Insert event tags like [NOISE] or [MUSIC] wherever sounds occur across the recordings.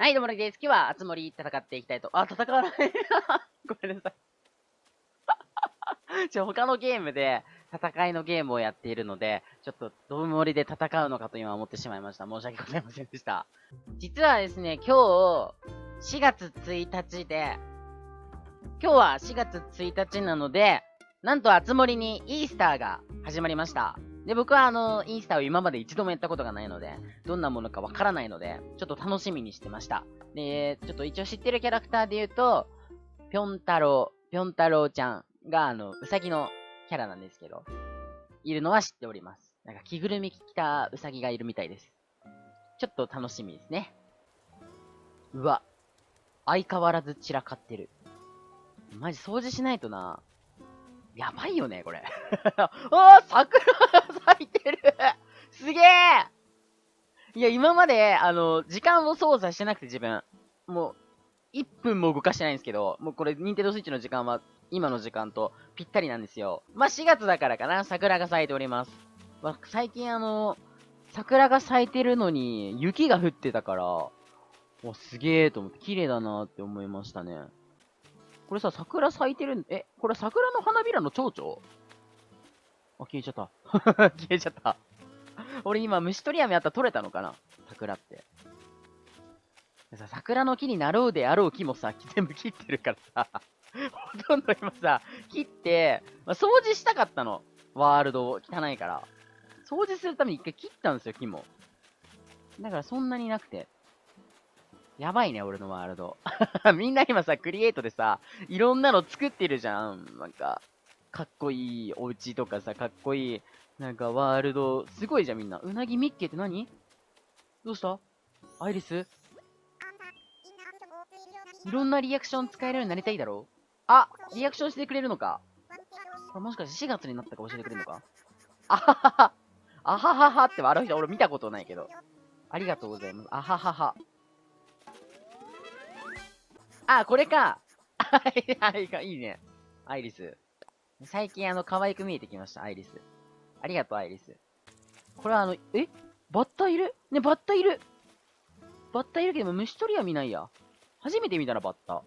はい、どうもです。今日は、あつ森戦っていきたいと。あ、戦わない。[LAUGHS] ごめんなさい。[LAUGHS] ちょ、他のゲームで、戦いのゲームをやっているので、ちょっと、どうもりで戦うのかと今思ってしまいました。申し訳ございませんでした。実はですね、今日、4月1日で、今日は4月1日なので、なんと、あつ森にイースターが始まりました。で、僕はあの、インスタを今まで一度もやったことがないので、どんなものかわからないので、ちょっと楽しみにしてました。で、ちょっと一応知ってるキャラクターで言うと、ぴょん太郎、ぴょん太郎ちゃんが、あの、うさぎのキャラなんですけど、いるのは知っております。なんか着ぐるみ着たうさぎがいるみたいです。ちょっと楽しみですね。うわ。相変わらず散らかってる。マジ掃除しないとな。やばいよね、これ。[LAUGHS] ああ、桜が咲いてるすげえいや、今まで、あの、時間を操作してなくて自分。もう、1分も動かしてないんですけど、もうこれ、ニンテンドスイッチの時間は、今の時間とぴったりなんですよ。まあ、4月だからかな、桜が咲いております。まあ、最近あの、桜が咲いてるのに、雪が降ってたから、もうすげえと思って、綺麗だなって思いましたね。これさ、桜咲いてるんえ、これ桜の花びらの蝶々？あ、消えちゃった。[LAUGHS] 消えちゃった。俺今虫取り網あったら取れたのかな？桜って。さ、桜の木になろうであろう木もさ、[LAUGHS] 全部切ってるからさ、ほとんど今さ、切って、まあ、掃除したかったの。ワールド汚いから。掃除するために一回切ったんですよ、木も。だからそんなになくて。やばいね、俺のワールド。[LAUGHS] みんな今さ、クリエイトでさ、いろんなの作ってるじゃん。なんか、かっこいいお家とかさ、かっこいい、なんかワールド、すごいじゃんみんな。うなぎミッケって何？どうした？アイリス？いろんなリアクション使えるようになりたいだろあリアクションしてくれるのかこれもしかして4月になったか教えてくれるのか？あははは。あはははって笑う人俺見たことないけど。ありがとうございます。あははは。あ、これか。はい、いいね。アイリス。最近あの、可愛く見えてきました、アイリス。ありがとう、アイリス。これはあの、え？バッタいる？ね、バッタいるバッタいるけど、虫取りは見ないや。初めて見たらバッタ。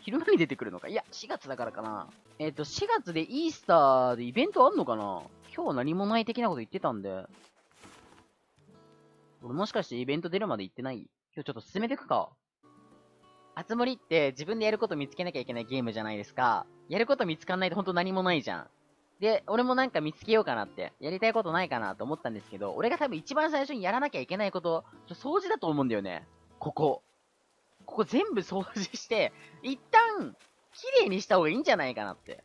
昼間に出てくるのか？いや、4月だからかな。えっ、ー、と、4月でイースターでイベントあんのかな？今日何もない的なこと言ってたんで。俺もしかしてイベント出るまで行ってない？今日ちょっと進めてくか。あつ森って自分でやること見つけなきゃいけないゲームじゃないですか。やること見つかんないとほんと何もないじゃん。で、俺もなんか見つけようかなって、やりたいことないかなと思ったんですけど、俺が多分一番最初にやらなきゃいけないこと、ちょ掃除だと思うんだよね。ここ。ここ全部掃除して、一旦、綺麗にした方がいいんじゃないかなって、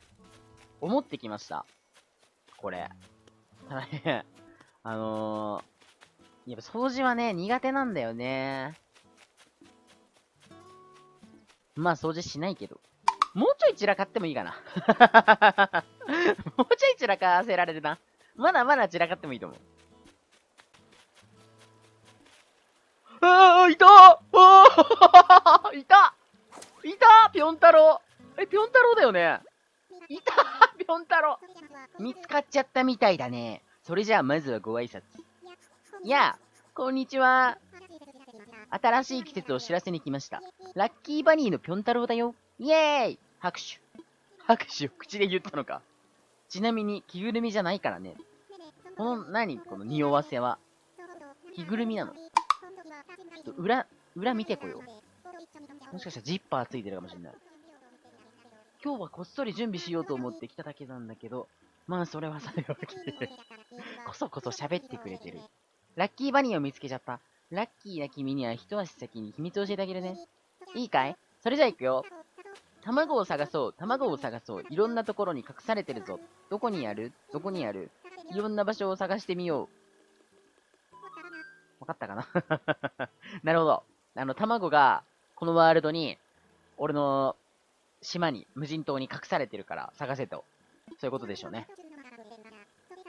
思ってきました。これ。ただね、あのー、やっぱ掃除はね、苦手なんだよね。まあ掃除しないけど。もうちょい散らかってもいいかな。[LAUGHS] もうちょい散らかせられるな。まだまだ散らかってもいいと思う。ああ、いたあいたいたぴょん太郎え、ぴょん太郎だよねいたぴょん太郎見つかっちゃったみたいだね。それじゃあまずはご挨拶。いや、こんにちは。新しい季節を知らせに来ました。ラッキーバニーのぴょん太郎だよ。イエーイ拍手。拍手を口で言ったのか。ちなみに、着ぐるみじゃないからね。この、何？この匂わせは。着ぐるみなの。ちょっと裏、裏見てこよう。もしかしたらジッパーついてるかもしれない。今日はこっそり準備しようと思って来ただけなんだけど、まあそれはさておき。こそこそ喋ってくれてる。ラッキーバニーを見つけちゃった。ラッキーな君には一足先に秘密を教えてあげるね。いいかい？それじゃあ行くよ。卵を探そう、卵を探そう。いろんなところに隠されてるぞ。どこにある？どこにある？いろんな場所を探してみよう。わかったかな？[LAUGHS] なるほど。あの、卵が、このワールドに、俺の島に、無人島に隠されてるから探せと。そういうことでしょうね。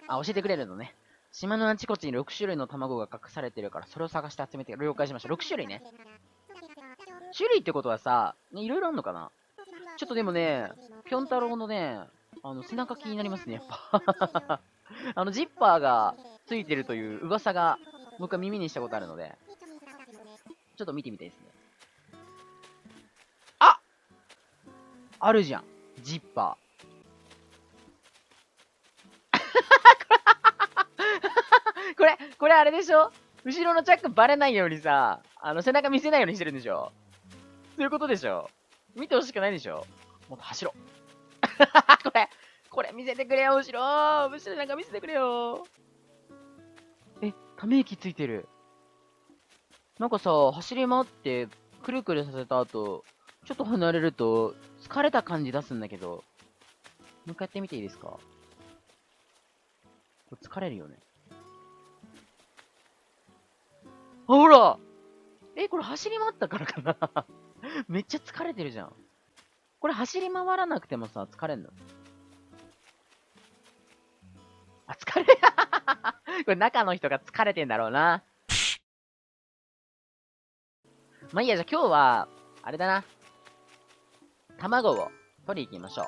あ、教えてくれるのね。島のあちこちに6種類の卵が隠されてるから、それを探して集めて、了解しました。6種類ね。種類ってことはさ、ね、いろいろあんのかな？ちょっとでもね、ぴょん太郎のね、あの、背中気になりますね、やっぱ。[LAUGHS] あの、ジッパーがついてるという噂が、僕は耳にしたことあるので、ちょっと見てみたいですね。ああるじゃん。ジッパー。[LAUGHS] これ、これあれでしょ？後ろのチャックバレないようにさ、あの、背中見せないようにしてるんでしょ？そういうことでしょ？見てほしくないでしょ？もっと走ろう。[LAUGHS] これ、これ見せてくれよ、後ろ。後ろなんか見せてくれよ。え、ため息ついてる。なんかさ、走り回って、くるくるさせた後、ちょっと離れると、疲れた感じ出すんだけど、もう一回やってみていいですか？これ疲れるよね。ほらえ、これ走り回ったからかな？[LAUGHS] めっちゃ疲れてるじゃん。これ走り回らなくてもさ、疲れんの？あ、疲れ [LAUGHS] これ中の人が疲れてんだろうな。まあいいや、じゃあ今日は、あれだな。卵を取り行きましょ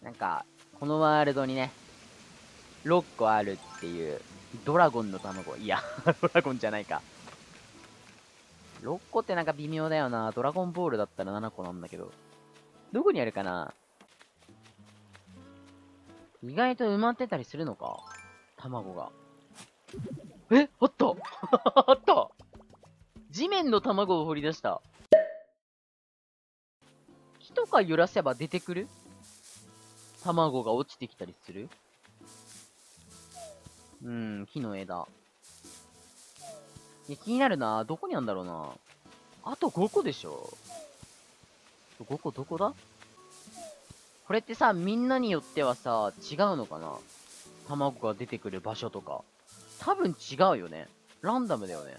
う。なんか、このワールドにね、6個あるっていう、ドラゴンの卵。いや、[LAUGHS] ドラゴンじゃないか。6個ってなんか微妙だよな。ドラゴンボールだったら7個なんだけど。どこにあるかな？意外と埋まってたりするのか？卵が。え？あった [LAUGHS] あった地面の卵を掘り出した。木とか揺らせば出てくる？卵が落ちてきたりする？うん、木の枝。いや、気になるな。どこにあんだろうな。あと5個でしょ ?5 個どこだ？これってさ、みんなによってはさ、違うのかな？卵が出てくる場所とか。多分違うよね。ランダムだよね。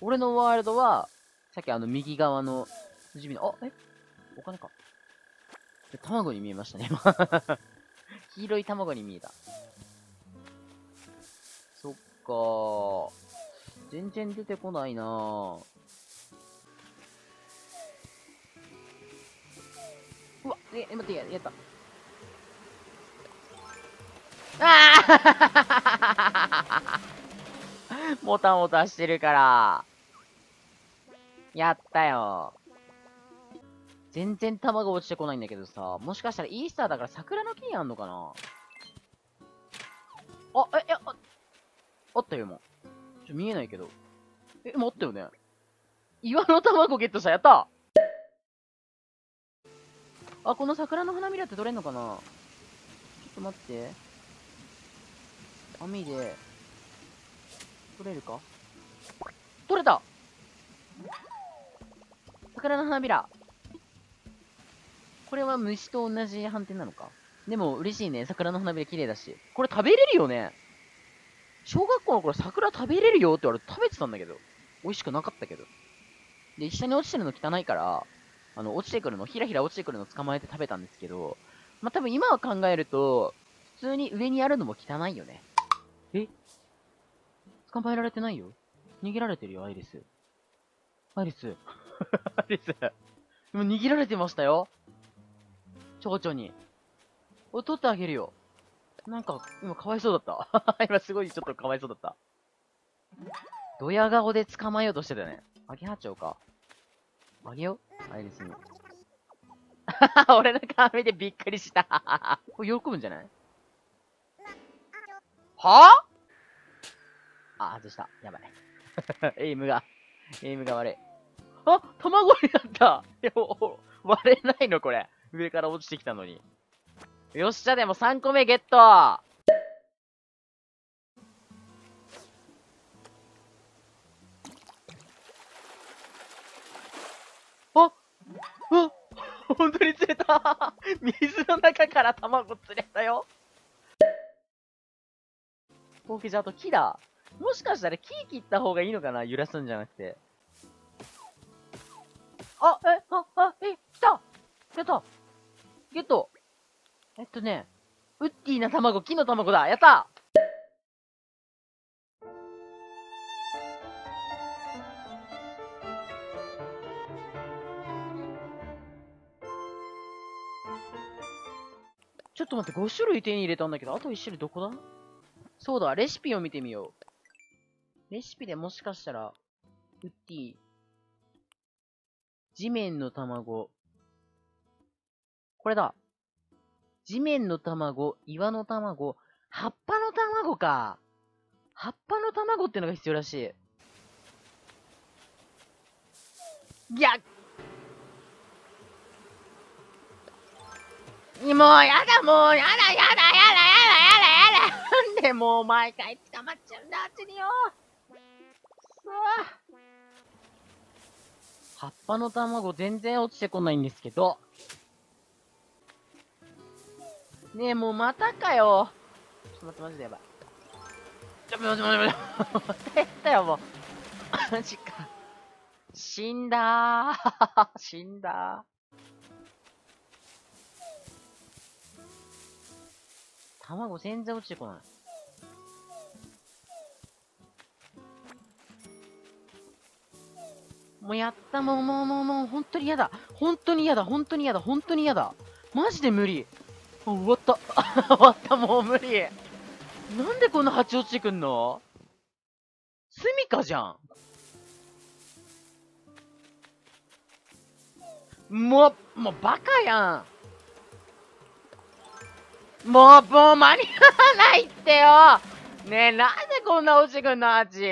俺のワールドは、さっきあの右側の地味の、あ、え？お金か。卵に見えましたね、今。[LAUGHS] 黄色い卵に見えた。か。全然出てこないなぁ。うわ、え、待って、ややった。ああボタンを出してるから。やったよ。全然卵落ちてこないんだけどさ、もしかしたらイースターだから桜の木にあんのかな？あ、え、いや、あ、ったよ、今。ちょ、見えないけど。え、待ったよね。岩の卵ゲットした、やったあ、この桜の花びらって取れんのかなちょっと待って。網で、取れるか？取れた桜の花びら。これは虫と同じ反転なのか？でも嬉しいね。桜の花びら綺麗だし。これ食べれるよね小学校の頃桜食べれるよって言われて食べてたんだけど。美味しくなかったけど。で、下に落ちてるの汚いから、あの、落ちてくるの、ひらひら落ちてくるの捕まえて食べたんですけど、まあ、多分今は考えると、普通に上にあるのも汚いよね。え？捕まえられてないよ逃げられてるよ、アイリス。アイリス。[LAUGHS] アイリス。も逃げられてましたよ。蝶々に。お、取ってあげるよ。なんか、今かわいそうだった。[LAUGHS] 今すごいちょっとかわいそうだった。ドヤ顔で捕まえようとしてたよね。あげはっちゃうか。あげよ？うアイリスに。[LAUGHS] 俺の顔見てびっくりした [LAUGHS] これ喜ぶんじゃない？はぁあ、外した。やばい。エイムが、エイムが悪い。あ？卵になったいや割れないのこれ。上から落ちてきたのに。よっしゃ、でも3個目ゲット。ああ本当に釣れた。[LAUGHS] 水の中から卵釣れたよ。オーケー、じゃあ、あと木だ。もしかしたら木切った方がいいのかな揺らすんじゃなくて。あ、え、あ、あ、え、来た。やった。ゲット。えっとね、ウッディな卵、木の卵だやったちょっと待って、5種類手に入れたんだけど、あと1種類どこだ？そうだ、レシピを見てみよう。レシピでもしかしたら、ウッディ地面の卵。これだ。地面の卵、岩の卵、葉っぱの卵か。葉っぱの卵ってのが必要らしい。いやもうやだ、もうやだ、やだ、やだ、やだ、やだ、やだ。なんでもう毎回捕まっちゃうんだ、あっちによ。くわ葉っぱの卵全然落ちてこないんですけど。ねえ、もうまたかよ。ちょっと待って、マジでやばい。ちょ、待って待って待って。また [LAUGHS] やったよ、もう。マジか。死んだー。[LAUGHS] 死んだー。卵全然落ちてこない。もうやった、もうもうもうもう、本当に嫌だ。本当に嫌だ、本当に嫌だ、本当に嫌だ。マジで無理。終わった。[LAUGHS] 終わった、もう無理。なんでこんな蜂落ちてくんの？スミカじゃん。もう、もうバカやん。もう、もう間に合わないってよねえ、なんでこんな落ちてくんの、アジ。